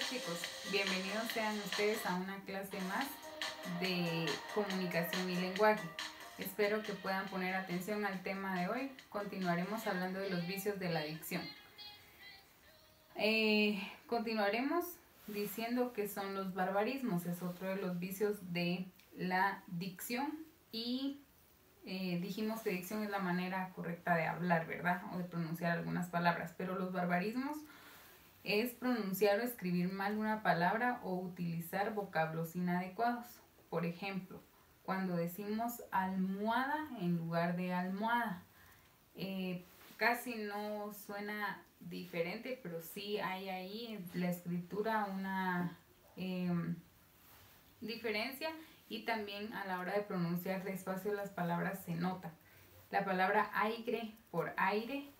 chicos? Bienvenidos sean ustedes a una clase más de comunicación y lenguaje. Espero que puedan poner atención al tema de hoy. Continuaremos hablando de los vicios de la adicción. Eh, continuaremos diciendo que son los barbarismos, es otro de los vicios de la dicción y eh, dijimos que dicción es la manera correcta de hablar, ¿verdad? O de pronunciar algunas palabras, pero los barbarismos es pronunciar o escribir mal una palabra o utilizar vocablos inadecuados. Por ejemplo, cuando decimos almohada en lugar de almohada, eh, casi no suena diferente, pero sí hay ahí en la escritura una em, diferencia y también a la hora de pronunciar despacio las palabras se nota. La palabra aire por aire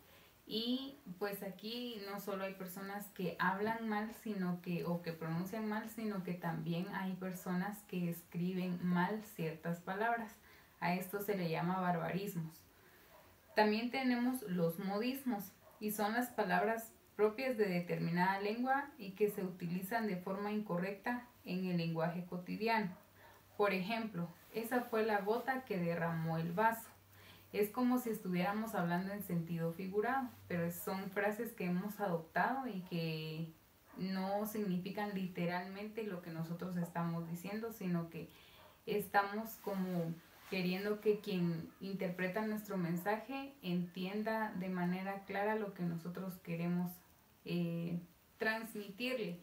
y pues aquí no solo hay personas que hablan mal, sino que o que pronuncian mal, sino que también hay personas que escriben mal ciertas palabras. A esto se le llama barbarismos. También tenemos los modismos y son las palabras propias de determinada lengua y que se utilizan de forma incorrecta en el lenguaje cotidiano. Por ejemplo, esa fue la gota que derramó el vaso. Es como si estuviéramos hablando en sentido figurado, pero son frases que hemos adoptado y que no significan literalmente lo que nosotros estamos diciendo, sino que estamos como queriendo que quien interpreta nuestro mensaje entienda de manera clara lo que nosotros queremos eh, transmitirle.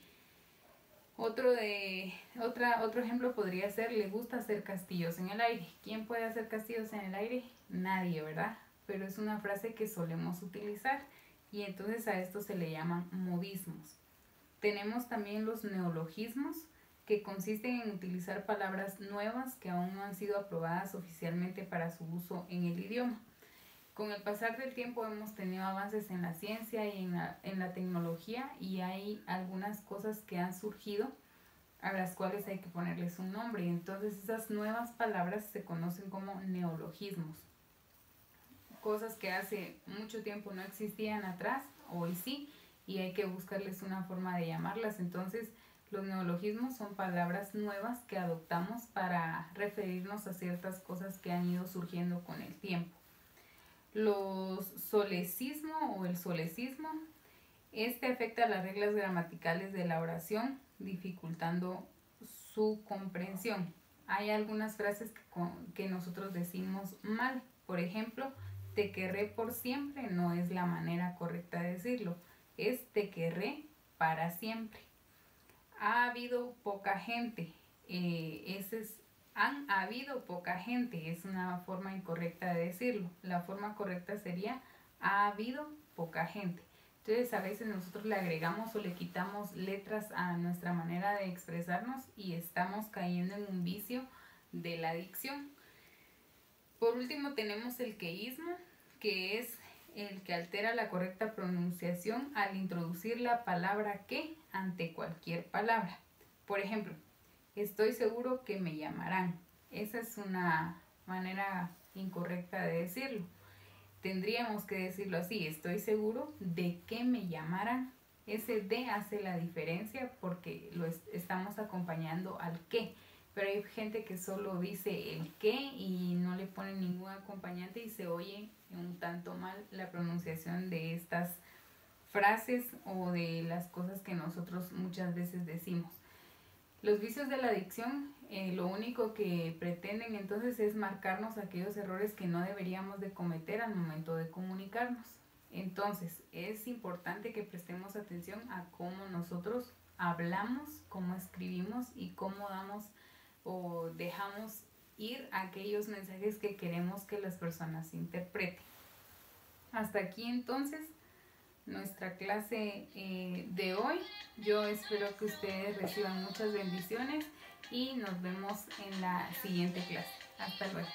Otro, de, otra, otro ejemplo podría ser, le gusta hacer castillos en el aire. ¿Quién puede hacer castillos en el aire? Nadie, ¿verdad? Pero es una frase que solemos utilizar y entonces a esto se le llaman modismos. Tenemos también los neologismos, que consisten en utilizar palabras nuevas que aún no han sido aprobadas oficialmente para su uso en el idioma. Con el pasar del tiempo hemos tenido avances en la ciencia y en la, tecnología y hay algunas cosas que han surgido a las cuales hay que ponerles un nombre. Entonces esas nuevas palabras se conocen como neologismos. Cosas que hace mucho tiempo no existían atrás, hoy sí, y hay que buscarles una forma de llamarlas. Entonces los neologismos son palabras nuevas que adoptamos para referirnos a ciertas cosas que han ido surgiendo con el tiempo. Los solecismo o el solecismo, este afecta las reglas gramaticales de la oración, dificultando su comprensión. Hay algunas frases que, que nosotros decimos mal. Por ejemplo, te querré por siempre no es la manera correcta de decirlo. Es te querré para siempre. Ha habido poca gente. Eh, ese es han habido poca gente, es una forma incorrecta de decirlo. La forma correcta sería ha habido poca gente. Entonces a veces nosotros le agregamos o le quitamos letras a nuestra manera de expresarnos y estamos cayendo en un vicio de la dicción. Por último tenemos el queísmo, que es el que altera la correcta pronunciación al introducir la palabra que ante cualquier palabra. Por ejemplo, estoy seguro que me llamarán. Esa es una manera incorrecta de decirlo. Tendríamos que decirlo así, estoy seguro de que me llamarán. Ese de hace la diferencia porque lo estamos acompañando al que. Pero hay gente que solo dice el que y no le pone ningún acompañante y se oye un tanto mal la pronunciación de estas frases o de las cosas que nosotros muchas veces decimos. Los vicios de la adicción eh, lo único que pretenden entonces es marcarnos aquellos errores que no deberíamos de cometer al momento de comunicarnos. Entonces es importante que prestemos atención a cómo nosotros hablamos, cómo escribimos y cómo damos o dejamos ir aquellos mensajes que queremos que las personas interpreten. Hasta aquí entonces nuestra clase eh, de hoy. Yo espero que ustedes reciban muchas bendiciones y nos vemos en la siguiente clase. Hasta luego.